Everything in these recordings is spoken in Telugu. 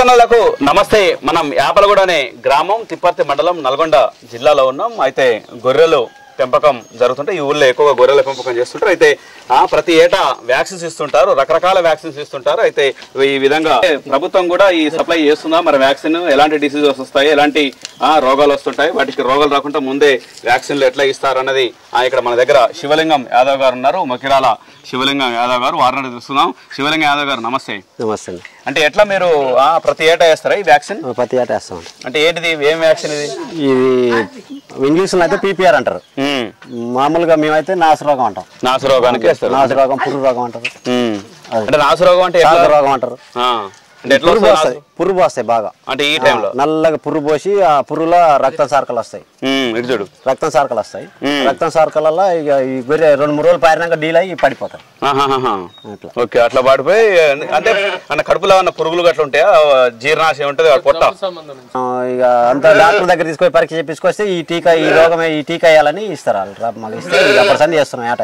రైతన్నలకు నమస్తే. మనం యాపలగూడ అనే గ్రామం తిప్పర్తి మండలం నల్గొండ జిల్లాలో ఉన్నాం. అయితే గొర్రెలు పెంపకం జరుగుతుంటే ఈ ఊళ్ళో ఎక్కువగా గొర్రెల పెంపకం చేస్తుంటారు. అయితే ఆ, ప్రతి ఏటా వ్యాక్సిన్స్ ఇస్తుంటారు రకరకాల వ్యాక్సిన్స్ ఇస్తుంటారు. అయితే ఈ విధంగా ప్రభుత్వం కూడా ఈ సప్లై చేస్తుందా? మరి వ్యాక్సిన్ ఎలాంటి డిసీజెస్ వస్తాయి? ఎలాంటి ఆ, రోగాలు వస్తుంటాయి? వాటికి రోగాలు రాకుండా ముందే వ్యాక్సిన్లు ఎట్లా ఇస్తారు అన్నది ఆ, ఇక్కడ మన దగ్గర శివలింగం యాదవ్ గారు ఉన్నారు. మకిరాల శివలింగం యాదవ్ గారు వారిని చూస్తున్నాం. శివలింగం యాదవ్ గారు నమస్తే. నమస్తే అంటే ఎట్లా మీరు ఆ, ప్రతి ఏటా వేస్తారా ఈ వ్యాక్సిన్? పత్తి ఆట వేస్తామండి. అంటే ఏంటిది? ఏం వ్యాక్సిన్ ఇది? ఇది ఇంగ్లీష్లో అయితే పీపీఆర్ అంటారు. మామూలుగా మేమైతే నాసురోగం అంటాం. నాసు రోగానికి వేస్తారు. నాసురోగం పురుగు రోగం అంటారు. అంటే నాసు రోగం అంటే రోగం అంటారు. పురుగు వస్తాయి? బాగా. అంటే ఈ టైంలో నల్లగా పురుగు పోసి ఆ పురుగులో రక్తం సార్కలు వస్తాయి. చూడు. రక్తం సార్కలు వస్తాయి. రక్తం సార్కలలో ఇక ఈ గొర్రె రెండు మూడు రోజులు పారినాక డీల్ అయ్యి పడిపోతాయి. అట్లా. ఓకే అట్లా పడిపోయి అంటే అన్న కడుపులో ఉన్న పురుగులు గట్ల ఉంటాయా జీర్ణాశయం ఉంటుంది పొట్ట. ఆ, ఇక అంత డాక్టర్ దగ్గర తీసుకొని పరీక్ష చేపించుకొస్తే ఈ టీకా ఈ రోగమే ఈ టీకా వేయాలని ఇస్తారు వాళ్ళు. రా- మాకు ఇస్తే ఇక అప్పటి సంది చేస్తున్నాం ఏట.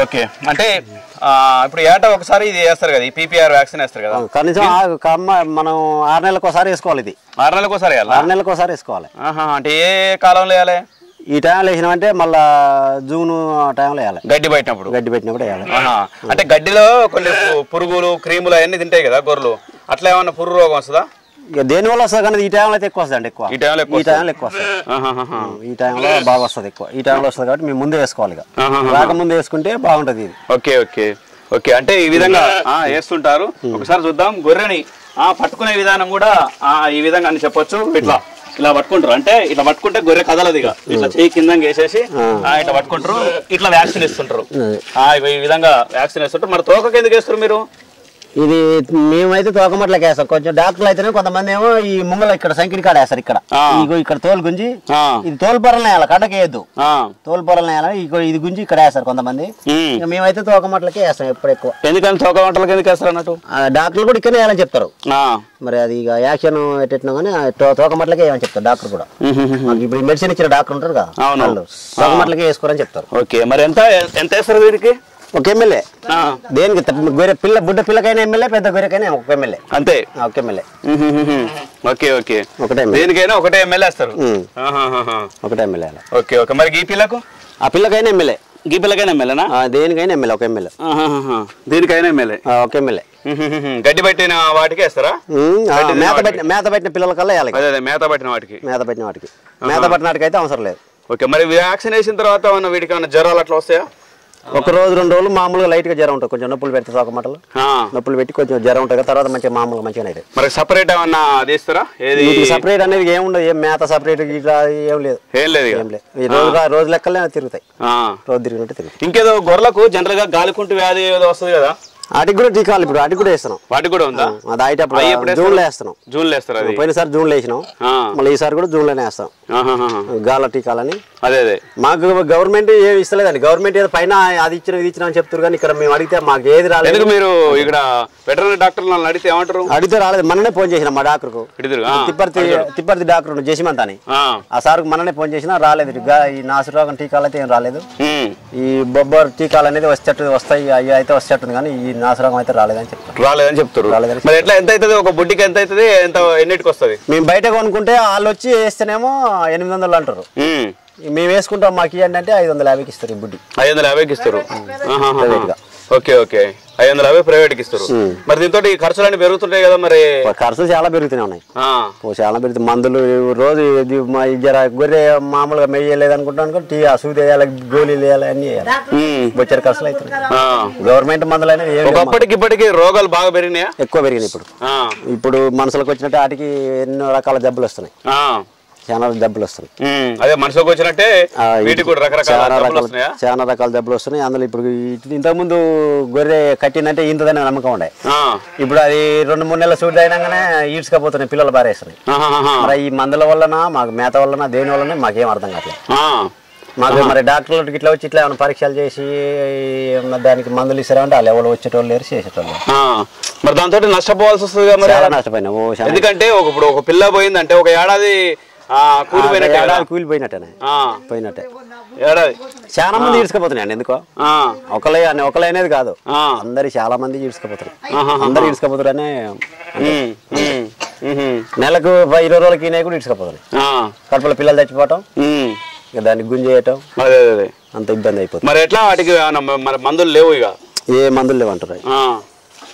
ఓకే, అంటే ఇప్పుడు ఏటా ఒకసారి ఇది వేస్తారు కదా ఈ పీపీఆర్ వ్యాక్సిన్ వేస్తారు కదా. కనీసం మనం ఆరు నెలలకు ఒకసారి వేసుకోవాలి ఇది. ఆరు నెలలకు ఒకసారి ఆరు నెలలకు ఒకసారి వేసుకోవాలి. అంటే ఏ కాలంలో వేయాలి? ఈ టైంలో వేసినామంటే మళ్ళా జూన్ టైంలో వేయాలి. గడ్డి పట్టినప్పుడు గడ్డి పెట్టినప్పుడు వేయాలి. అంటే గడ్డిలో కొన్ని పురుగులు క్రీములు అవన్నీ తింటాయి కదా గొర్రెలు. అట్లా ఏమన్నా పురుగు రోగం వస్తుందా? ఇక దేని వల్ల వస్తుంది కానీ ఈ టైంలో అయితే ఎక్కువ వస్తుంది అండి ఎక్కువ. ఈ టైంలో ఎక్కువ ఈ టైంలో ఎక్కువ వస్తుంది. ఈ టైంలో బాగా వస్తుంది ఎక్కువ. ఈ టైంలో వస్తుంది కాబట్టి మేము ముందే వేసుకోవాలి ఇక. రాకముందే వేసుకుంటే బాగుంటుంది ఇది. Okay okay. ఓకే అంటే ఈ విధంగా ఆ, వేస్తుంటారు. ఒకసారి చూద్దాం. గొర్రెని ఆ పట్టుకునే విధానం కూడా ఆ ఈ విధంగా అని చెప్పొచ్చు. ఇట్లా ఇలా పట్టుకుంటారు. అంటే ఇట్లా పట్టుకుంటే గొర్రె కదలదు ఇక. ఇట్లా చేయి కింద వేసేసి ఆ, ఇట్లా పట్టుకుంటారు. ఇట్లా వ్యాక్సిన్ ఇస్తుంటారు. ఆ, ఈ విధంగా వ్యాక్సిన్ ఇస్తుంటారు మరి తోకకి ఎందుకు వేస్తారు మీరు? ఇది మేమైతే తోకమట్లకి వేస్తాం కొంచెం డాక్టర్లు అయితేనే కొంతమంది ఏమో ఈ ముంగల ఇక్కడ సంకిడి కాడ వేస్తారు ఇక్కడ. ఇగో ఇక్కడ తోలు గుంజి ఇది తోలు పొరలు వేయాలి కండకి వేయద్దు. తోలు పొరలు వేయాలి ఇది గుంజి ఇక్కడ వేస్తారు కొంతమంది. మేమైతే తోకమట్లకే వేస్తాం ఎప్పుడు ఎక్కువ. ఎందుకని తోక వంటలకి ఎందుకు వేస్తారు అన్నట్టు? ఆ, డాక్టర్లు కూడా ఇక్కడనే వేయాలని చెప్తారు. మరి అది ఇక యాక్షన్ ఎట్టెట్టినా కానీ తోకమట్లకే వేయమని చెప్తారు డాక్టర్ కూడా. ఇప్పుడు మెడిసిన్ ఇచ్చిన డాక్టర్ ఉంటారు కదా తోకమట్లకే వేసుకోరని చెప్తారు. ఓకే. మరి ఎంత ఎంత వేస్తారు వీరికి ఒక ఎమ్మెల్యే దేనికి గొర్రె పిల్ల బుడ్డ పిల్లకైనా ఎమ్మెల్యే పెద్ద గొర్రెకైనా ఒక ఎమ్మెల్యే అంతే ఒక ఎమ్మెల్యే. ఓకే ఓకే ఒకటే దేనికైనా ఒకటే ఎమ్మెల్యే వేస్తారు. ఒకటే ఎమ్మెల్యే. ఓకే ఓకే మరి ఈ పిల్లకు ఆ పిల్లకైనా ఎమ్మెల్యే ఈ పిల్లకైనా ఎమ్మెల్యేనా దేనికైనా ఎమ్మెల్యే ఒక ఎమ్మెల్యే. దీనికైనా ఎమ్మెల్యే ఒక ఎమ్మెల్యే. గడ్డి పెట్టిన వాటికి వేస్తారా మేత. పెట్టిన మేత పెట్టిన పిల్లలకల్లా వేయాలి మేత పట్టిన వాటికి మేత పెట్టిన వాటికి మేత పట్టిన వాటికి అయితే అవసరం లేదు ఓకే మరి వ్యాక్సిన్ వేసిన తర్వాత వీటికి ఏమన్నా జ్వరాలు అట్లా వస్తాయా ఒక రోజు రెండు రోజులు మామూలుగా లైట్గా జ్వరం ఉంటుంది. కొంచెం నొప్పులు పెడితే ఒక మటలు. నొప్పులు పెట్టి కొంచెం జ్వరం ఉంటుంది. తర్వాత మంచిగా మామూలుగా మంచిగా అయితే మరి సపరేట్ ఏమన్నా తీస్తారా సపరేట్ అనేది ఏం ఉండదు. ఏం మేత సపరేట్ ఇట్లా ఏం లేదు. ఏం లేదు. ఏం లేదు. ఈ రోజు రోజు లెక్కలే తిరుగుతాయి. రోజు తిరిగినట్టు తిరుగుతాయి. ఇంకేదో గొర్రెలకు జనరల్గా గాలికుంటు వ్యాధి ఏదో వస్తుంది కదా? వాటికి కూడా టీకాలు ఇప్పుడు. వాటికి కూడా వేస్తున్నాం. వాటికి కూడా ఉందా? అది అయ్యేటప్పుడు అవి ఎప్పుడు జూన్లో వేస్తున్నాం. జూన్లో వేస్తారు అది. పోయినసారి జూన్లో వేసినాం. ఆ. మళ్ళీ ఈసారి కూడా జూన్లోనే వేస్తాం. ఆహాహాహా. గాల టీకాలని. అదే అదే. మాకు గవర్నమెంట్ ఏమి ఇస్తలేదండి. గవర్నమెంట్ ఏదో పైన అది ఇచ్చిన ఇది ఇచ్చిన అని చెప్తారు కానీ ఇక్కడ మేము అడిగితే మాకు ఏది రాలేదు. మీరు ఇక్కడ వెటర్నరీ డాక్టర్ అడిగితే ఏమంటారు? అడిగితే రాలేదు. మననే ఫోన్ చేసినాం మా డాక్టర్కు. ఇడిదురు ఆ. తిప్పర్తి తిప్పర్తి డాక్టర్ జసిమంత్ అని. ఆ. సార్కు మననే ఫోన్ చేసినా రాలేదు. ఈ నాసు రోగం టీకాలు అయితే ఏం రాలేదు. ఈ బొబ్బర్ టీకాలు అనేది వచ్చేటట్టు వస్తాయి అవి అయితే వచ్చేటట్టుంది కానీ ఈ నాసు రోగం అయితే రాలేదని చెప్తారు రాలేదని చెప్తారు రాలేదని మరి ఎట్లా ఎంత అవుతుంది? ఒక బుడ్డికి ఎంత అవుతుంది? ఎంత ఎన్నిటికి వస్తుంది? మేము బయట కొనుక్కుంటే వాళ్ళు వచ్చి వేస్తేనేమో ఎనిమిది వందలు అంటారు. మేము. వేసుకుంటాం మాకు ఇవ్వండి అంటే ఐదు వందల యాభైకి ఇస్తారు ఈ బుడ్డి. ఐదు వందల యాభైకి ఇస్తారు. Okay okay. ఐదు వందల యాభై ప్రైవేట్కి ఇస్తారు. మరి దీంతో ఈ ఖర్చులన్నీ పెరుగుతుంటాయి కదా మరి? ఖర్చులు చాలా పెరుగుతూనే ఉన్నాయి. చాలా పెరుగుతుంది మందులు రోజు జర గొర్రె మామూలుగా మెయ్యలేదు అనుకుంటాను టీ సూది వేయాలి గోళీలు వేయాలి అన్ని. బొచ్చరి ఖర్చులు అవుతున్నాయి. ఆ. గవర్నమెంట్ మందులు అనేది. ఒకప్పటికి ఇప్పటికి రోగాలు బాగా పెరిగినాయా? ఎక్కువ పెరిగినాయి ఇప్పుడు. ఆ. ఇప్పుడు మనుషులకు వచ్చినట్టు వాటికి ఎన్నో రకాల జబ్బులు వస్తున్నాయి. ఆ. చాలా జబ్బులు వస్తున్నాయి. అదే మనిషికి వచ్చినట్టే చాలా రకాల చాలా రకాల జబ్బులు వస్తున్నాయి అందులో ఇప్పుడు ఇంతకుముందు గొర్రె కట్టిందంటే ఇంతదనే నమ్మకం ఉండే. ఇప్పుడు అది రెండు మూడు నెలల సూటి అయినాగానే ఈడ్చుకపోతున్నాయి పిల్లలు బారేస్తున్నాయి. మరి ఈ మందుల వలన మాకు మేత వలన దేని వలన మాకేం అర్థం కావట్లేదు. మాకు మరి డాక్టర్లు ఇట్లా వచ్చి ఇట్లా ఏమైనా పరీక్షలు చేసి ఏమన్నా దానికి మందులు ఇస్తారంటే వాళ్ళు ఎవరు వచ్చేటోళ్ళు లేరు చేసేటోళ్ళు. మరి దాంతో నష్టపోవాల్సి వస్తుంది నష్టపోయినా ఎందుకంటే ఒక ఇప్పుడు ఒక పిల్ల పోయిందంటే ఒక ఏడాది కూలిపోయినట్టే కూలిపోయినట్టేనే. పోయినట్టే. ఏడాది. చాలా మంది ఈడ్చుకపోతున్నాయండి ఎందుకో? ఒకలే అని ఒకలే అనేది కాదు. ఆ. అందరి చాలా మంది ఈడ్చుకపోతారు. అందరు ఈడ్చుకపోతారనే ఉహుం, నెలకు ఇరవై రోజులకి కూడా ఈడ్చుకపోతారు ఆ, కడుపులో పిల్లలు చచ్చిపోవటం ఇక దాన్ని గుంజేయటం అదే అదే అదే. అంత ఇబ్బంది అయిపోతుంది. మరి ఎట్లా వాటికి మరి మందులు లేవు ఇక? ఏ మందులు లేవంటారు. ఆ,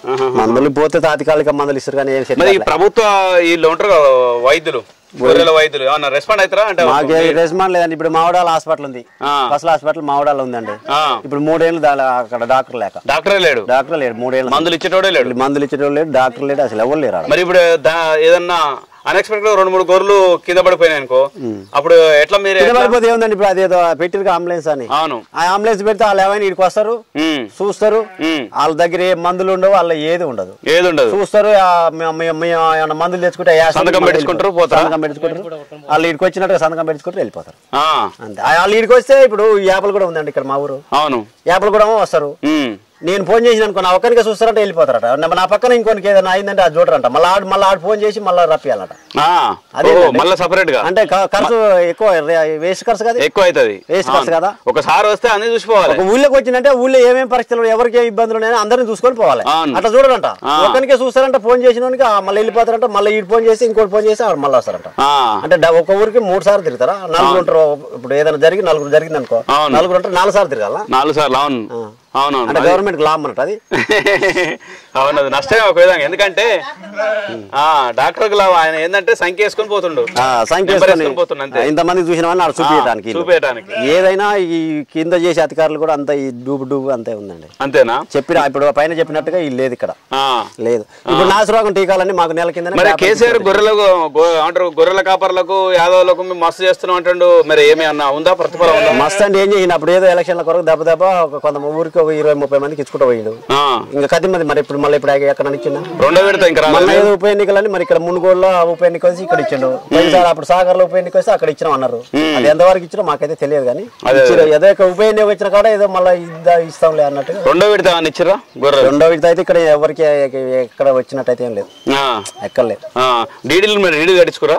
ఆహాహా. మందులు పోతే తాత్కాలిక మందులు ఇస్తారు కానీ ఏం ప్రభుత్వ వీళ్ళు ఉంటారు వైద్యులు. గొర్రెల వైద్యులు. ఏమన్నా రెస్పాండ్ అవుతారా? అంటే మాకు రెస్పాండ్ లేదండి. ఇప్పుడు మావడాల హాస్పిటల్ ఉంది. ఫస్ట్ హాస్పిటల్ మావడాల ఉందండి. ఇప్పుడు మూడేళ్ళు అక్కడ డాక్టర్ లేక. డాక్టరే లేడు. డాక్టర్ లేడు. మూడేళ్ళు. మందులు ఇచ్చేటోడే లేడు. మందులు ఇచ్చేటోళ్ళు లేడు డాక్టర్ లేడు అసలు ఎవరు లేరు. మరి ఇప్పుడు ఏదన్నా అన్ఎక్స్పెక్టెడ్ రెండు మూడు గొర్రెలు కింద పడిపోయినాయి అనుకో అప్పుడు ఎట్లా మీరు కింద? పడిపోతే ఏముందండి ఇప్పుడు అదేదో పెట్టిరు అంబులెన్స్ అని. అవును. ఆ అంబులెన్స్ పెడితే వాళ్ళు ఏమైనా ఇక్కడికి వస్తారు? చూస్తారు. వాళ్ళ దగ్గర ఏ మందులు ఉండవు వాళ్ళ ఏది ఉండదు. ఏది ఉండదు. చూస్తారు ఏమన్నా మందులు తెచ్చుకుంటే సంతకం. పోతారా? సంతకం పెట్టించుకుంటారు వాళ్ళు ఇక్కడికి వచ్చినట్టుగా సంతకం పెట్టించుకుంటారు వెళ్ళిపోతారు. ఆ, అంతే. వాళ్ళు ఇక్కడికి వస్తే ఇప్పుడు యాపలు కూడా ఉందండి ఇక్కడ మా ఊరు. అవును. యాపలు కూడా వస్తారు. నేను ఫోన్ చేసిన అనుకో నా ఒక్కరికే చూస్తారంటే వెళ్ళిపోతారట. నా- పక్కన ఇంకొనికి ఏదైనా అయిందంటే అది చూడరంట. మళ్ళీ ఆడు మళ్ళీ ఆడు ఫోన్ చేసి మళ్ళీ రప్పియాలట? ఓ, మళ్ళా సపరేట్గా అంటే ఖర్చు ఎక్కువ వేస్ట్ ఖర్చు కదా ఎక్కువ అవుతుంది. వేస్ట్ ఖర్చు కదా? ఒకసారి వస్తే అన్ని చూసిపోవాలి. ఒక ఊళ్ళోకి వచ్చిందంటే ఊళ్ళో ఏమేమి పరిస్థితులు ఎవరికి ఏమి ఇబ్బందులు ఉన్నాయో అందరిని చూసుకొని పోవాలి. అట్లా చూడరంట. ఒక్కరికే చూస్తారంట ఫోన్ చేసిన మళ్ళీ వెళ్ళిపోతారంట మళ్ళీ ఇటు ఫోన్ చేసి ఇంకోటి ఫోన్ చేసి ఆడు మళ్ళీ వస్తారంట. అంటే ఒక ఊరికి మూడు సార్లు తిరుగుతారా? నలుగురు ఉంటారు. ఇప్పుడు ఏదైనా జరిగి నలుగురు జరిగింది అనుకో. నలుగురు ఉంటారు నాలుగు సార్లు తిరగాల? నాలుగు సార్లు అవును. అవునవును. అంటే గవర్నమెంట్ లాభం అన్నట్టు అది. అవును అది నష్టమే ఒక విధంగా. ఎందుకంటే ఆ డాక్టర్ లాభం. ఆయన ఏంటంటే సంఖ్య వేసుకొని పోతుండు. ఆ, సంఖ్య ఇంతమంది చూసినామని ఆడు చూపించడానికి వీళ్ళు. చూపించడానికి ఏదైనా ఈ కింద చేసే అధికారులు కూడా అంత ఈ డూబు డూబు అంతే ఉందండి. అంతేనా? చెప్పిన ఇప్పుడు పైన చెప్పినట్టుగా ఇది లేదు ఇక్కడ. లేదు. ఇప్పుడు నాసురోగం టీకాలన్నీ మాకు నెల కింద మరి కేసీఆర్ గొర్రెలకు అంటారు గొర్రెల కాపర్లకు యాదవులకు మస్తు చేస్తున్నాం అంటుండు. మరి ఏమి అన్నా ఉందా? ప్రతిఫలం ఉందా? మస్త్ అంటే ఏం చేసిన అప్పుడు ఏదో ఎలక్షన్ల కొరకు దెబ్బ దెబ్బ కొంత ఊరికి ఇరవై ముప్పై మందికి ఇచ్చుకుంటూ పోయిండు. ఇంకా కది మంది మరి ఇప్పుడు మళ్ళీ ఇప్పుడు ఎక్కడ ఇచ్చిండు? రెండో విడత ఇంకా ఏదో ఉప ఎన్నికలని మరి ఇక్కడ మునుగోడులో ఆ ఉప ఎన్నిక వచ్చి ఇక్కడ ఇచ్చిండు. పోయినసారి అప్పుడు సాగర్లో ఉప ఎన్నిక వస్తే అక్కడ ఇచ్చినాం అన్నారు. అది ఎంతవరకు ఇచ్చినా మాకైతే తెలియదు కానీ. ఏదో ఒక ఉప ఎన్నిక వచ్చిన కాడ ఏదో మళ్ళీ ఇస్తాంలే అన్నట్టుగా. రెండో విడత ఇచ్చిరా రెండో విడత అయితే ఇక్కడ ఎవరికి ఎక్కడ వచ్చినట్టయితే ఏం లేదు. ఎక్కర్లేదు. డీడీలు మరి కట్టించుకురా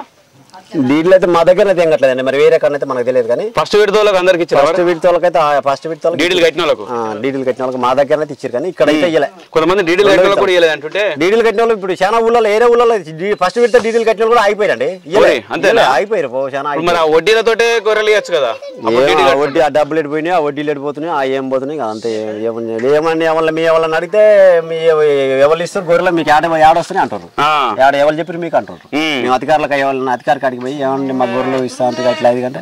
డీడీలు అయితే మా దగ్గర అయితే ఏం కట్టలేదండి మరి వేరే కన్నా అయితే మనకు తెలియదు కానీ ఫస్ట్ విడత వాళ్ళకి అందరికి ఇచ్చిరా ఫస్ట్ విడతలకైతే ఫస్ట్ విడతలకి డీడీలు కట్టిన వాళ్ళకు? డీడీలు కట్టిన వాళ్ళకి మా దగ్గర అయితే ఇచ్చారు కానీ ఇక్కడ అయితే ఇయ్యలే. కొంతమంది డీడీలు కట్టిన కూడా ఇవ్వలేదు అంటుంటే? డీడీలు కట్టిన వాళ్ళు ఇప్పుడు చాలా ఊళ్ళో ఏరే ఊళ్ళో ఫస్ట్ విడత డీడీలు కట్టిన కూడా అయిపోయారండి అంతేనా? ఇయ్యలే, అయిపోయారు చాలా ఇప్పుడు మరి ఆ వడ్డీలతోటే గొర్రెలు ఇవ్వచ్చు కదా? వడ్డీ ఆ డబ్బులు ఎడిపోయినాయి ఆ వడ్డీలు ఎడిపోతున్నాయి ఆ ఏం పోతున్నాయి అంతే. ఏమని ఏమని ఎవరి మీ ఎవరిని అడిగితే మీ ఎవ- ఎవరు ఇస్తారు గొర్రెలు మీకు ఆడ ఆడొస్తున్నాయి అంటారు. ఆడ ఎవరు చెప్పారు మీకు అంటారు. మేము అధికారులకు ఎవరిని అధికారి కాడికి పోయి ఏమండి మా గొర్రెలు ఇస్తా అంటే అట్లా ఇది కంటే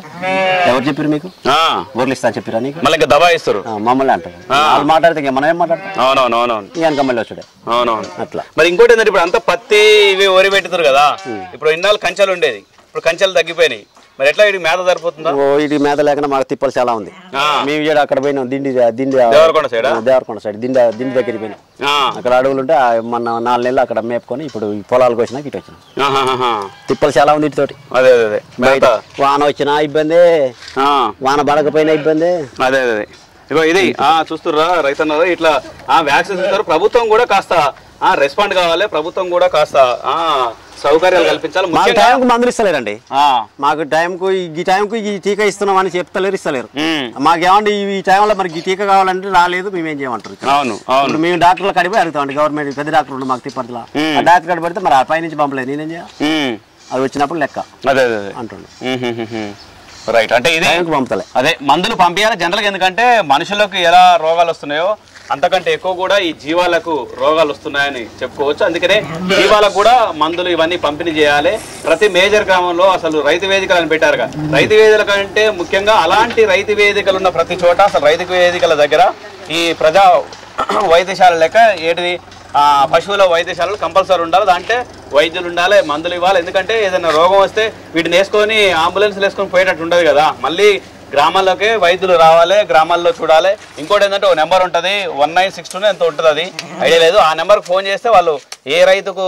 ఎవరు చెప్పారు మీకు? ఆ. గొర్రెలు ఇస్తా అని చెప్పారా నీకు? మళ్ళీ దబా ఇస్తారు. మమ్మల్ని అంటారు. వాళ్ళు మాట్లాడితే మనం ఏం మాట్లాడతాం? ఇక మళ్ళీ వచ్చాడే. అవునవును. అట్లా. మరి ఇంకోటి ఏంటంటే ఇప్పుడు అంతా పత్తి ఇవి వరి పెట్టుతారు కదా ఇప్పుడు ఇన్నాళ్ళు కంచెలు ఉండేది. ఇప్పుడు కంచెలు తగ్గిపోయినాయి. మరి ఎట్లా వీడికి మేత సరిపోతుందా? ఓ ఇది మేత లేకుండా మాకు తిప్పలు చాలా ఉంది. మేము ఈడ అక్కడ పోయినాం దిండి దిండి దేవరకొండ సైడా? దేవరకొండ సైడ్ దిండి దిండి దగ్గరికి పోయినాం. అక్కడ అడవులు ఉంటే ఆ మొన్న నాలుగు నెలలు అక్కడ మేపుకొని ఇప్పుడు పొలాలకు వచ్చినాక ఇటు వచ్చినాం. తిప్పలు చాలా ఉంది ఇటుతోటి. అదే అదే మేత. వాన వచ్చినా ఇబ్బంది ఆ. వాన పడకపోయినా ఇబ్బంది. అదే అదే ఇగో ఇది ఆ చూస్తుర్రా రైతన్నారు ఇట్లా ఆ వ్యాక్సిన్స్ ఇస్తారు. ప్రభుత్వం కూడా కాస్త ఆ రెస్పాండ్ కావాలి. ప్రభుత్వం కూడా కాస్త ఆ సౌకర్యాలు కల్పించాలి. మాకు టైంకు మందులు ఇస్తలేరండి. మాకు టైంకు ఈ టైంకు ఈ టీకా ఇస్తున్నాం అని చెప్తలేరు ఇస్తలేరు. మాకేమండి ఈ టైంలో మనకి ఈ టీకా కావాలంటే రాలేదు మేమేం చేయమంటారు. అవును ఇప్పుడు మేము డాక్టర్ల కడిపోయి అడుగుతామండి గవర్నమెంట్ పెద్ద డాక్టర్ ఉండు మాకు తిప్పట్లా డాక్టర్ కాడ పెడితే మరి ఆ పైనుంచి పంపలేదు నేనేం చేయాలి. అది వచ్చినప్పుడు లెక్క. అదే అదే అంటుండు. రైట్ అంటే ఇది పంపుతలే. అదే మందులు పంపించాలి జనరల్గా ఎందుకంటే మనుషులకు ఎలా రోగాలు వస్తున్నాయో అంతకంటే ఎక్కువ కూడా ఈ జీవాలకు రోగాలు వస్తున్నాయని చెప్పుకోవచ్చు. అందుకనే జీవాలకు కూడా మందులు ఇవన్నీ పంపిణీ చేయాలి. ప్రతి మేజర్ గ్రామంలో అసలు రైతు వేదికలను పెట్టారుగా. రైతు వేదికల కంటే ముఖ్యంగా అలాంటి రైతు వేదికలు ఉన్న ప్రతి చోట అసలు రైతు వేదికల దగ్గర ఈ ప్రజా వైద్యశాల లెక్క ఏటిది పశువుల వైద్యశాలలు కంపల్సరీ ఉండాలి. దాంట్లో వైద్యులు ఉండాలి మందులు ఇవ్వాలి. ఎందుకంటే ఏదైనా రోగం వస్తే వీటిని వేసుకొని అంబులెన్స్లు వేసుకొని పోయేటట్టు ఉండదు కదా. మళ్ళీ గ్రామాల్లోకే వైద్యులు రావాలి గ్రామాల్లో చూడాలి. ఇంకోటి ఏంటంటే ఒక నెంబర్ ఉంటుంది వన్ నైన్ సిక్స్ టూ ఎంత ఉంటుంది అది. ఐడియా లేదు. ఆ నెంబర్కి ఫోన్ చేస్తే వాళ్ళు ఏ రైతుకు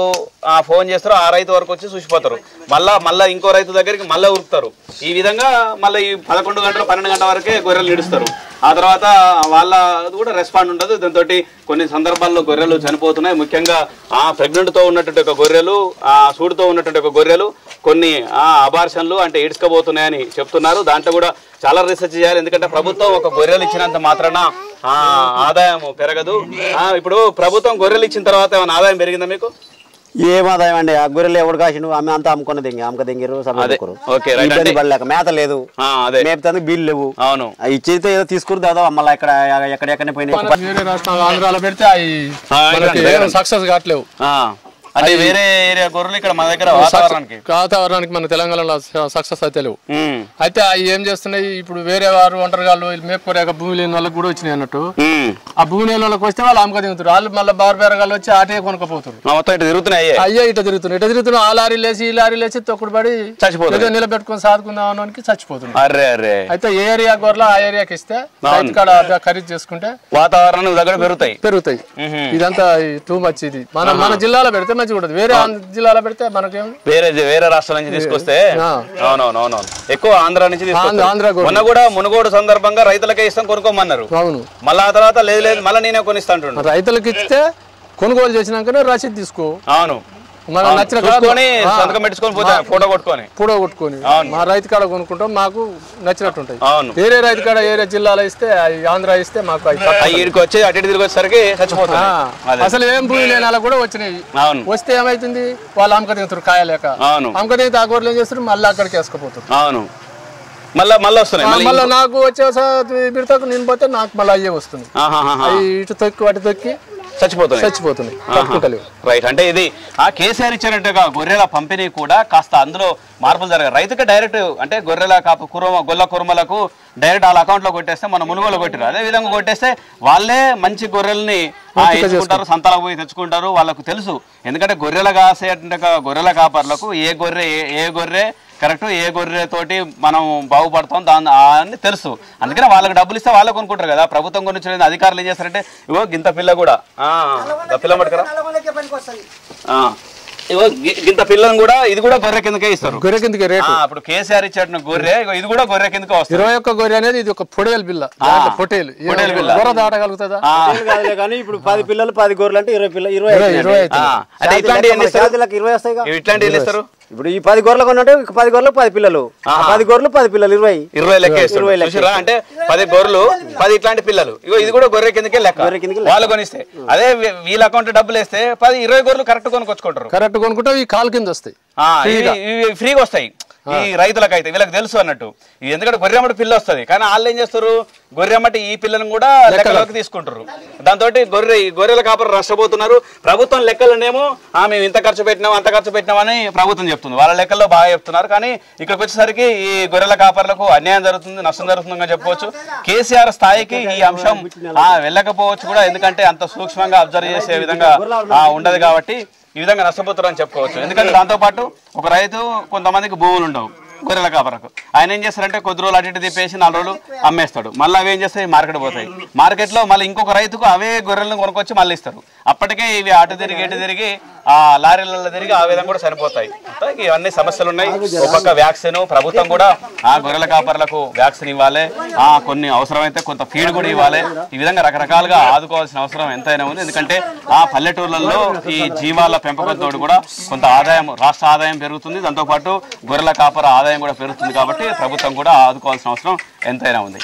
ఫోన్ చేస్తారో ఆ రైతు వరకు వచ్చి చూసిపోతారు. మళ్ళీ మళ్ళీ ఇంకో రైతు దగ్గరికి మళ్ళీ ఉరుకుతారు. ఈ విధంగా మళ్ళీ ఈ పదకొండు గంటలు పన్నెండు గంటల వరకే గొర్రెలు నిడుస్తారు. ఆ తర్వాత వాళ్ళ కూడా రెస్పాండ్ ఉండదు. దాంతో కొన్ని సందర్భాల్లో గొర్రెలు చనిపోతున్నాయి. ముఖ్యంగా ఆ ప్రెగ్నెంట్తో ఉన్నటువంటి ఒక గొర్రెలు ఆ సూడుతో ఉన్నటువంటి ఒక గొర్రెలు కొన్ని ఆ అబార్షన్లు అంటే ఈడ్చుకోబోతున్నాయని చెప్తున్నారు. దాంట్లో కూడా చాలా రీసెర్చ్ చేయాలి. ఎందుకంటే ప్రభుత్వం ఒక గొర్రెలు ఇచ్చినంత మాత్రాన ఆదాయం పెరగదు. ఆ, ఇప్పుడు ప్రభుత్వం గొర్రెలు ఇచ్చిన తర్వాత ఏమైనా ఆదాయం పెరిగిందా మీకు? ఏం ఆదాయం అండి ఆ గొర్రెలు ఎవడు కాసిండు? ఆమె అంతా అమ్ముకున్న దింగి అమ్మక దింగిరు అదే. Okay, right. ఇబ్బంది అంటే- పడలేక మేత లేదు. ఆ, అదే. మేపుతందుకు బిల్లు లేవు. అవును. ఆ ఇచ్చేస్తే ఏదో తీసుకుని దాదాపు మళ్ళీ ఇక్కడ ఎక్కడెక్కడ పోయినాయి. పెడితే సక్సెస్ కావట్లేవు. ఆ, అంటే వేరే ఏరియా గొర్రెలు ఇక్కడ మన దగ్గర వాతావరణానికి. వాతావరణానికి మన తెలంగాణలో సక్సెస్ అయితే లేవు. అయితే అవి ఏం చేస్తున్నాయి? ఇప్పుడు వేరే వారు ఒంటరిగాళ్ళు మేపుకోలేక భూమి లేని వాళ్ళకి కూడా వచ్చినాయి అన్నట్టు. ఆ భూమి లేని వాళ్ళకి వస్తే వాళ్ళు అమ్మక దిగుతారు వాళ్ళు మళ్ళీ బారు బేరగాళ్ళు వచ్చి ఆటే కొనుక్కపోతారు మొత్తం ఇటు తిరుగుతున్నాయి అయ్యే. ఇట తిరుగుతున్నాయి. ఇట తిరుగుతున్నాయి ఆ లారీ లేచి ఈ లారీ లేచి తొక్కుడు పడి చచ్చిపోతుంది నిలబెట్టుకొని సాదుకుందాం అనడానికి చచ్చిపోతుంది అరే అరే అయితే ఏ ఏరియా గొర్రెలు ఆ ఏరియాకి ఇస్తే రైతు కాడ అదే ఖరీదు చేసుకుంటే వాతావరణం దగ్గర పెరుగుతాయి. పెరుగుతాయి. ఇదంతా టూ మచ్ ఇది. మన మన జిల్లాలో పెడితే మంచిగా ఉంటుంది వేరే జిల్లాలో పెడితే మనకేం? వేరే వేరే రాష్ట్రాల నుంచి తీసుకొస్తే? ఆ. అవునవును అవునవును ఎక్కువ ఆంధ్ర నుంచి ఆంధ్ర. మొన్న కూడా మునుగోడు సందర్భంగా రైతులకే ఇస్తాం కొనుక్కోమన్నారు. అవును. మళ్ళీ ఆ తర్వాత లేదు లేదు మళ్ళీ నేనే కొనిస్తా రైతులకు ఇస్తే కొనుగోలు చేసినాకనే రసీదు తీసుకో. అవును. మనకు నచ్చిన కాడ చూసుకొని సంతకం పెట్టించుకొని పోతా ఫోటో కొట్టుకొని. పూడ కొట్టుకొని. మా రైతు కాడ కొనుక్కుంటాం మాకు నచ్చినట్టు ఉంటాయి వేరే రైతు కాడ వేరే జిల్లాలో ఇస్తే ఆంధ్ర ఇస్తే మాకు ఈడికి వచ్చి అటు ఇటు తిరిగి వచ్చేసరికి అసలు ఏం భూమి లేని వాళ్ళకు కూడా వచ్చినాయి. వస్తే ఏమైతుంది? వాళ్ళు అమ్మక దిగుతారు కాయలేక. అమ్మక దిగితే ఆ గొర్రెలు ఏం చేస్తారు? మళ్ళీ అక్కడికి వేసుకుపోతారు. అవును. మళ్ళా మళ్ళీ వస్తున్నాయి. మళ్ళీ నాకు వచ్చే బిడతకు నేను పోతే నాకు మళ్ళీ అయ్యే వస్తుంది. ఇటు తొక్కి అటు తొక్కి. చచ్చిపోతున్నాయి. చచ్చిపోతున్నాయి. తట్టుకుంటలేవు రైట్ అంటే ఇది ఆ కేసీఆర్ ఇచ్చినట్టుగా గొర్రెల పంపిణీ కూడా కాస్త అందులో మార్పులు జరగాలి. రైతుకి డైరెక్ట్ అంటే గొర్రెల కాపు కురుమ గొల్ల కురుమలకు డైరెక్ట్ వాళ్ళ అకౌంట్లో కొట్టేస్తే మన మునుగోలు కొట్టారు అదే విధంగా కొట్టేస్తే వాళ్ళే మంచి గొర్రెల్ని ఆ, ఎంచుకుంటారు సంతలకు పోయి తెచ్చుకుంటారు. వాళ్ళకు తెలుసు. ఎందుకంటే గొర్రెల కాసేట గొర్రెల కాపర్లకు ఏ గొర్రె ఏ గొర్రె కరెక్ట్ ఏ గొర్రె తోటి మనం బాగుపడతాం దాని అని తెలుసు. అందుకనే వాళ్ళకి డబ్బులు ఇస్తే వాళ్ళే కొనుక్కుంటారు కదా. ప్రభుత్వం గురించి లేదు అధికారులు ఏం చేస్తారంటే ఇగో గింత పిల్ల కూడా. పిల్ల పట్టుకరా. ఇగో గింత పిల్లని కూడా ఇది కూడా గొర్రె కిందకే ఇస్తారు. గొర్రె కిందకి రేటు. ఆ, అప్పుడు కేసీఆర్ ఇచ్చేట గొర్రె ఇగో ఇది కూడా గొర్రె కిందకే వస్తుంది. ఇరవై ఒక్క గొర్రె అనేది ఇది ఒక పొడేలు బిల్ల దాంట్లో పొటేలు. ఈ పొటేలు బిల్ల. గొర్రె దాటగలుగుతుందా? కానీ ఇప్పుడు పది పిల్లలు పది గొర్రెలు అంటే ఇరవై పిల్లలు ఇరవై ఇరవై. ఇరవై అయితే ఆ, అంటే ఇట్లాంటి ఇట్లాంటి ఎన్ని ఇస్తారు ఇప్పుడు ఈ పది గొర్రెలు ఇక పది గొర్రెలు పది పిల్లలు. పది గొర్రెలు పది పిల్లలు ఇరవై. ఇరవై లెక్క చూసారా? అంటే పది గొర్రెలు పది ఇట్లాంటి పిల్లలు. ఇగో ఇది కూడా గొర్రె కిందకే లెక్క. గొర్రె కిందకే వాళ్ళు కొనిస్తే. అదే వీళ్ళ అకౌంట్ డబ్బులు వేస్తే పది ఇరవై గొర్రెలు కరెక్ట్ కొనుక్కొచ్చుకుంటారు. కరెక్ట్ కొనుక్కుంటే ఈ కాలు కింద వస్తాయి. ఆ, ఇవి ఇవి ఫ్రీగా వస్తాయి. ఈ రైతులకైతే వీళ్ళకి తెలుసు అన్నట్టు. ఎందుకంటే గొర్రెమ్మటి పిల్ల వస్తుంది. కానీ వాళ్ళు ఏం చేస్తారు? గొర్రెమ్మటి ఈ పిల్లను కూడా లెక్కలోకి తీసుకుంటారు. దాంతో గొర్రె ఈ గొర్రెల కాపరు నష్టపోతున్నారు ప్రభుత్వం లెక్కలనేమో ఆ, మేము ఇంత ఖర్చు పెట్టినాం అంత ఖర్చు పెట్టినాం అని ప్రభుత్వం చెప్తుంది. వాళ్ళ లెక్కల్లో బాగా చెప్తున్నారు. కానీ ఇక్కడికి వచ్చేసరికి ఈ గొర్రెల కాపర్లకు అన్యాయం జరుగుతుంది నష్టం జరుగుతుందని చెప్పుకోవచ్చు. కేసీఆర్ స్థాయికి ఈ అంశం ఆ, వెళ్ళకపోవచ్చు కూడా. ఎందుకంటే అంత సూక్ష్మంగా అబ్జర్వ్ చేసే విధంగా ఆ, ఉండదు కాబట్టి ఈ విధంగా నష్టపోతారు అని చెప్పుకోవచ్చు. ఎందుకంటే దాంతోపాటు ఒక రైతు కొంతమందికి భూములు ఉండవు గొర్రెల కాపరకు. ఆయన ఏం చేస్తారంటే కొద్ది రోజులు అటు ఇటు తిప్పేసి నాలుగు రోజులు అమ్మేస్తాడు. మళ్ళీ అవి ఏం చేస్తాయి? మార్కెట్ పోతాయి. మార్కెట్లో మళ్ళీ ఇంకొక రైతుకు అవే గొర్రెలను కొనుక్కొచ్చి మళ్ళీ ఇస్తారు. అప్పటికే ఇవి అటు తిరిగి ఇటు తిరిగి ఆ లారీలలో తిరిగి ఆ విధంగా కూడా సరిపోతాయి. ఇవన్నీ సమస్యలు ఉన్నాయి. ఒక పక్క వ్యాక్సిన్ ప్రభుత్వం కూడా ఆ గొర్రెల కాపర్లకు వ్యాక్సిన్ ఇవ్వాలి. ఆ కొన్ని అవసరమైతే కొంత ఫీడ్ కూడా ఇవ్వాలి. ఈ విధంగా రకరకాలుగా ఆదుకోవాల్సిన అవసరం ఎంతైనా ఉంది. ఎందుకంటే ఆ పల్లెటూర్లలో ఈ జీవాల పెంపకంతో కూడా కొంత ఆదాయం రాష్ట్ర ఆదాయం పెరుగుతుంది. దాంతోపాటు గొర్రెల కాపర ఆదాయం కూడా పెరుగుతుంది కాబట్టి ప్రభుత్వం కూడా ఆదుకోవాల్సిన అవసరం ఎంతైనా ఉంది.